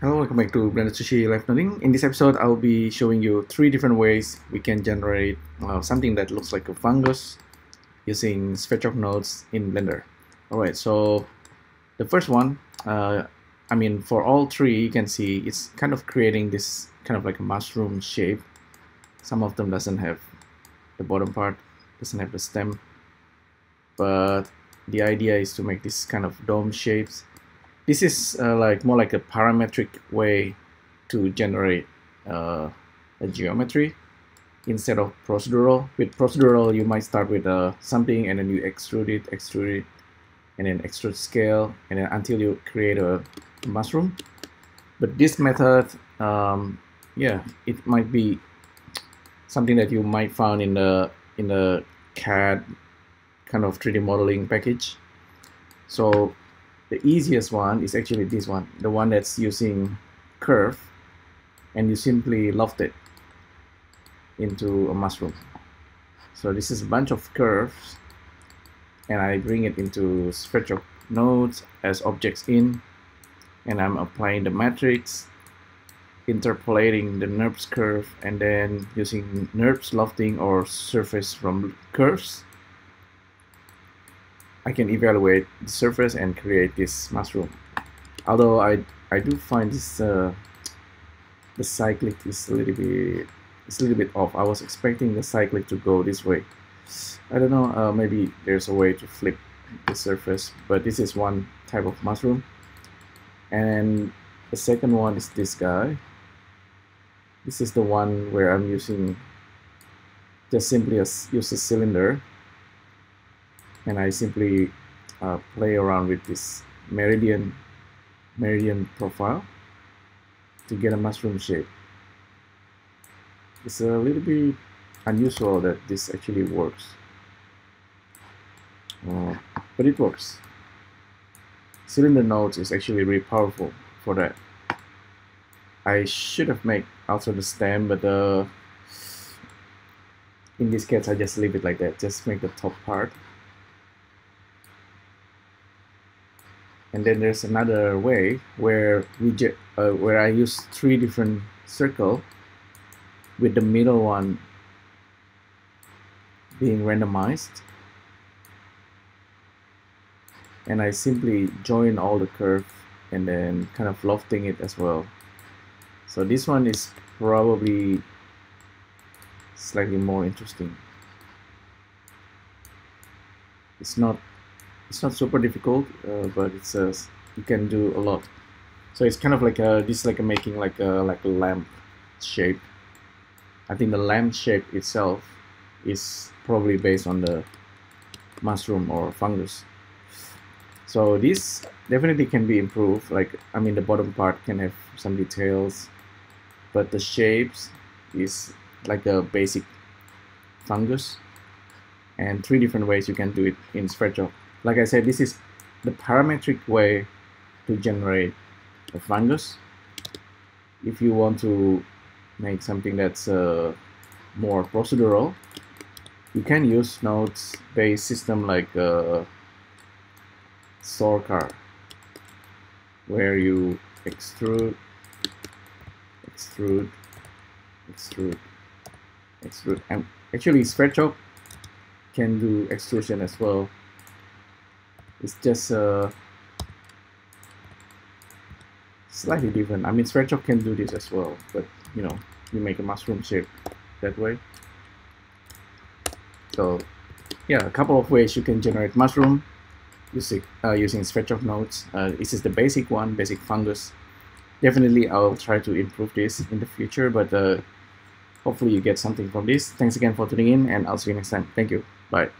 Hello, welcome back to Blender Sushi Live Learning. In this episode, I'll be showing you three different ways we can generate uh, something that looks like a fungus using Sverchok nodes in Blender. Alright, so the first one, uh, I mean, for all three, you can see it's kind of creating this kind of like a mushroom shape. Some of them doesn't have the bottom part, doesn't have the stem, but the idea is to make this kind of dome shapes this is uh, like more like a parametric way to generate uh, a geometry instead of procedural. With procedural, you might start with uh, something and then you extrude it, extrude it, and then extrude scale, and then until you create a mushroom. But this method, um, yeah, it might be something that you might find in the in the CAD kind of 3D modeling package. So the easiest one is actually this one, the one that's using curve, and you simply loft it into a mushroom. So this is a bunch of curves, and I bring it into Sverchok nodes as objects in, and I'm applying the matrix, interpolating the NURBS curve, and then using NURBS lofting or surface from curves I can evaluate the surface and create this mushroom. Although I I do find this uh, the cyclic is a little bit it's a little bit off. I was expecting the cyclic to go this way. I don't know. Uh, maybe there's a way to flip the surface, but this is one type of mushroom. And the second one is this guy. This is the one where I'm using just simply a, use a cylinder and I simply uh, play around with this meridian meridian profile to get a mushroom shape. It's a little bit unusual that this actually works. Uh, but it works. Cylinder nodes is actually really powerful for that. I should have made also the stem, but uh, in this case I just leave it like that, just make the top part and then there's another way where we uh, where I use three different circle with the middle one being randomized. And I simply join all the curve and then kind of lofting it as well. So this one is probably slightly more interesting. It's not it's not super difficult, uh, but it's uh, you can do a lot. So it's kind of like a this is like a making like a like a lamp shape. I think the lamp shape itself is probably based on the mushroom or fungus. So this definitely can be improved. Like I mean, the bottom part can have some details, but the shapes is like a basic fungus. And three different ways you can do it in Sverchok like I said, this is the parametric way to generate a fungus. If you want to make something that's uh, more procedural, you can use nodes-based system like uh, Sorcar, where you extrude, extrude, extrude, extrude, and actually Sverchok can do extrusion as well it's just uh, slightly different. I mean, Sverchok can do this as well, but you know, you make a mushroom shape that way. So, yeah, a couple of ways you can generate mushroom using uh, using Sverchok nodes. Uh, this is the basic one, basic fungus. Definitely, I'll try to improve this in the future, but uh, hopefully you get something from this. Thanks again for tuning in, and I'll see you next time. Thank you. Bye.